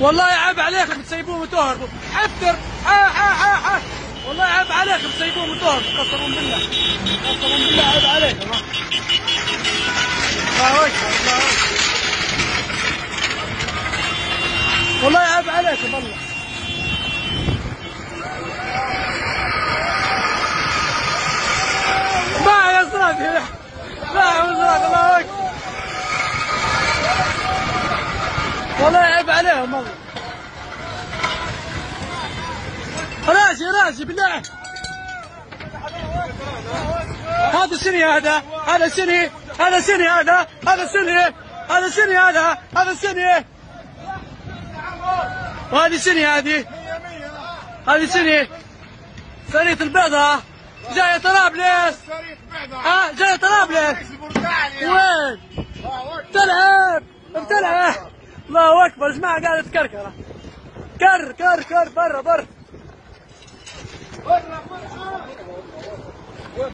والله عيب عليكم تسيبوهم وتهربوا افتر ها ها ها ها والله عيب عليكم تسيبوهم وتهربوا قسما بالله. قسما بالله عيب عليكم. الله. أكبر الله أكبر. والله عيب عليكم والله والله عيب عليهم والله. راسي راسي بالله. هذا سني هذا؟ هذا سني هذا سني هذا؟ هذا سني هذا سني هذا؟ هذا سني وهذه سني هذه؟ هذه سني سرية البيضة. جاية طرابلس. ها جاية طرابلس. وين؟ بتلعب بتلعب الله أكبر جماعة قاعدة تكركره كر كر كر برا برا.